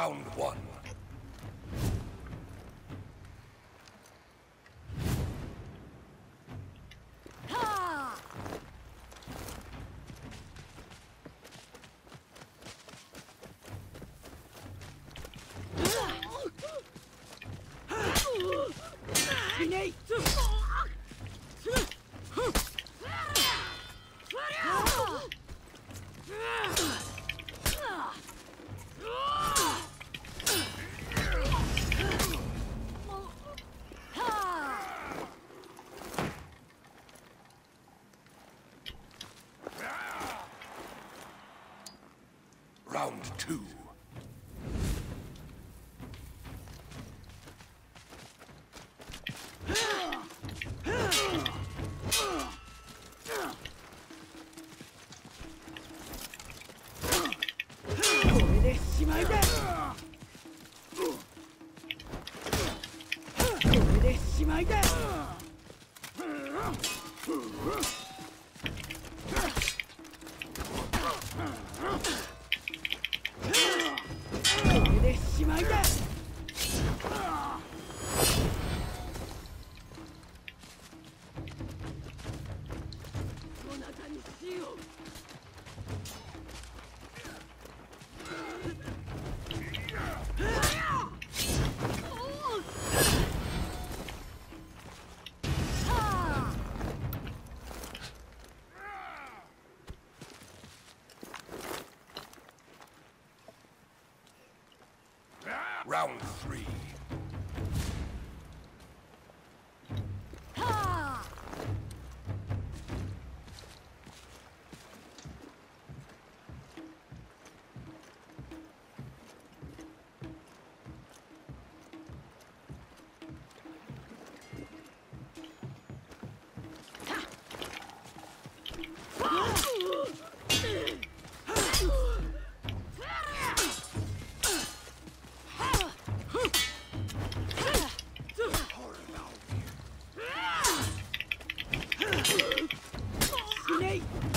Round one. Round two. Round three. Nate!